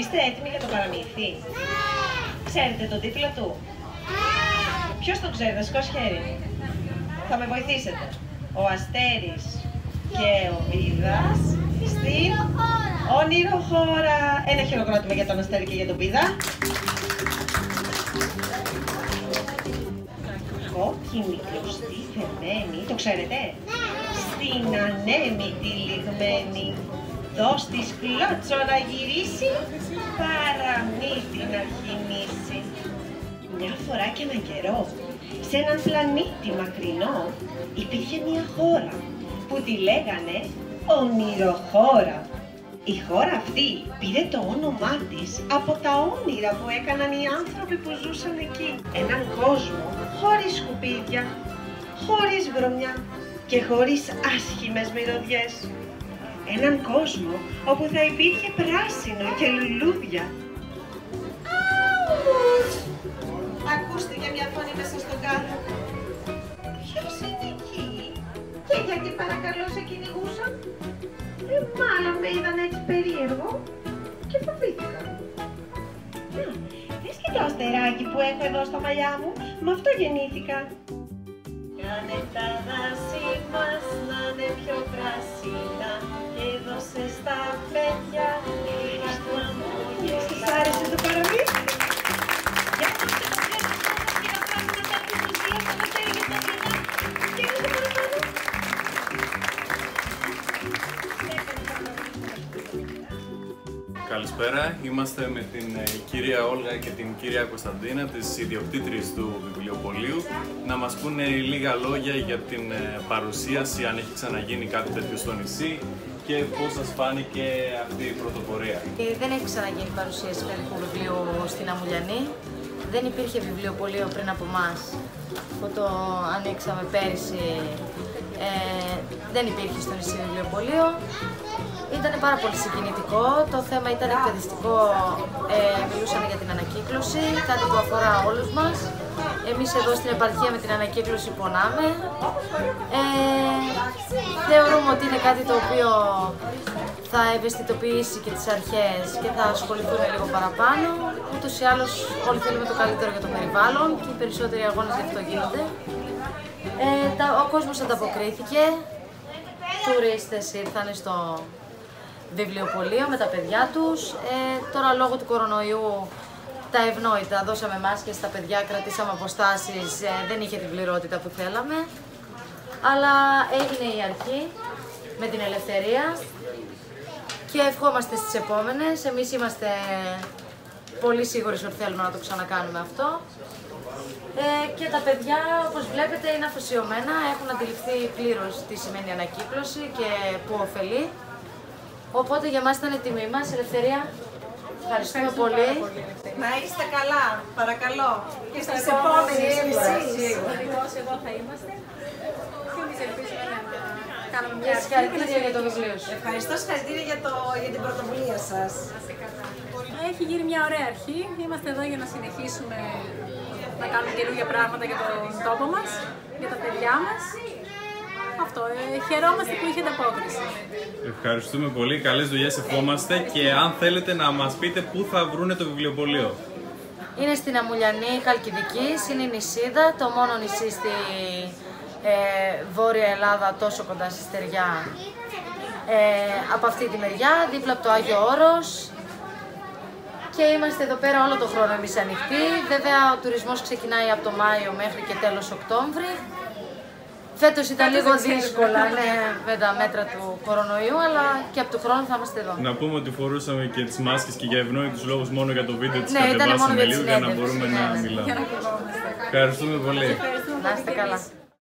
Είστε έτοιμοι για το παραμύθι; Ξέρετε τον τίτλο του; Ποιος τον ξέρει, να σηκώσει χέρι; Θα με βοηθήσετε. Ο Αστέρης και ο Πίδας στην όνειρο χώρα. Ένα χειροκρότημα για τον Αστέρη και για τον Πίδα. Κόκκινη κλωστή θερμένη, το ξέρετε; Στην ανέμητη λιγμένη. Δώσ' της κλώτσο να γυρίσει, παραμύθι να αρχινήσει. Μια φορά και έναν καιρό, σε έναν πλανήτη μακρινό, υπήρχε μια χώρα που τη λέγανε Ονειροχώρα. Η χώρα αυτή πήρε το όνομά της από τα όνειρα που έκαναν οι άνθρωποι που ζούσαν εκεί. Έναν κόσμο χωρίς σκουπίδια, χωρίς βρωμιά και χωρίς άσχημες μυρωδιές. Έναν κόσμο όπου θα υπήρχε πράσινο και λουλούδια. Άουτ! Ακούστηκε μια φωνή μέσα στον κάδο. Ποιος είναι εκεί; Και γιατί παρακαλώ σε κυνηγούσαν. Ε, μάλλον με είδαν έτσι περίεργο και φοβήθηκαν. Να, δες και το αστεράκι που έχω εδώ στα μαλλιά μου, με αυτό γεννήθηκα. Καλησπέρα, είμαστε με την ε, κυρία Όλγα και την κυρία Κωνσταντίνα, τις ιδιοκτήτριες του βιβλιοπωλείου, να μας πούνε λίγα λόγια για την ε, παρουσίαση, αν έχει ξαναγίνει κάτι τέτοιο στο νησί και πώς σας φάνηκε αυτή η πρωτοπορία. Ε, Δεν έχει ξαναγίνει παρουσίαση παιδικού βιβλίου στην Αμουλιανή. Δεν υπήρχε βιβλιοπωλείο πριν από εμά που το ανοίξαμε πέρυσι. Ε, δεν υπήρχε στο νησί βιβλιοπωλείο. Ήταν πάρα πολύ συγκινητικό. Το θέμα ήταν εκπαιδευτικό. Ε, μιλούσαν για την ανακύκλωση, κάτι που αφορά όλους μας. Εμείς εδώ στην επαρχία με την ανακύκλωση πονάμε. Ε, θεωρούμε ότι είναι κάτι το οποίο θα ευαισθητοποιήσει και τις αρχές και θα ασχοληθούν λίγο παραπάνω. Ούτως ή άλλως όλοι θέλουμε το καλύτερο για το περιβάλλον και οι περισσότεροι αγώνες γι' αυτό γίνονται. Ε, τα, ο κόσμος ανταποκρίθηκε, τουρίστες ήρθαν στο βιβλιοπωλείο με τα παιδιά τους. Ε, τώρα λόγω του κορονοϊού τα ευνόητα, δώσαμε μάσκες στα παιδιά, κρατήσαμε αποστάσεις, ε, δεν είχε την πληρότητα που θέλαμε. Αλλά έγινε η αρχή με την ελευθερία και ευχόμαστε στις επόμενες. Εμείς είμαστε πολύ σίγουροι ότι θέλουμε να το ξανακάνουμε αυτό. Ε, και τα παιδιά, όπως βλέπετε, είναι αφοσιωμένα, έχουν αντιληφθεί πλήρως τι σημαίνει ανακύκλωση και που ωφελεί. Οπότε για μας ήταν η τιμή μας, ελευθερία. Ευχαριστούμε πολύ. Να είστε καλά, παρακαλώ. Και στις επόμενες επόμενες εσείς. εσείς. Ακριβώς εδώ θα είμαστε και εμείς ελπίζουμε να κάνουμε Και μια συγχαρητήρια για το βιβλίο σου. Ευχαριστώ συγχαρητήρια για, το, για την πρωτοβουλία σας. Έχει γίνει μια ωραία αρχή. Είμαστε εδώ για να συνεχίσουμε να κάνουμε καινούργια πράγματα για τον τόπο μας, για τα παιδιά μας. Αυτό. Ε, χαιρόμαστε που είχε ανταπόκριση. Ευχαριστούμε πολύ, καλές δουλειές ευχόμαστε και αν θέλετε να μας πείτε πού θα βρούνε το βιβλιοπωλείο. Είναι στην Αμουλιανή Χαλκιδική, είναι η νησίδα, το μόνο νησί στη ε, Βόρεια Ελλάδα, τόσο κοντά στη Στεριά. Ε, από αυτή τη μεριά, δίπλα από το Άγιο Όρος. Και είμαστε εδώ πέρα όλο το χρόνο εμείς ανοιχτοί. Βέβαια, ο τουρισμός ξεκινάει από το Μάιο μέχρι και τέλος Οκτώβρη. Φέτος ήταν λίγο δύσκολα ναι, με τα μέτρα του κορονοϊού, αλλά και από του χρόνου θα είμαστε εδώ. Να πούμε ότι φορούσαμε και τις μάσκες και για ευνόητους λόγους μόνο για το βίντεο τις Ναι, ήταν μόνο κατεβάσαμε για τη λίγο για να συνέντευξη, μπορούμε ναι, να ναι. μιλάμε. Ευχαριστούμε πολύ. Να είστε καλά.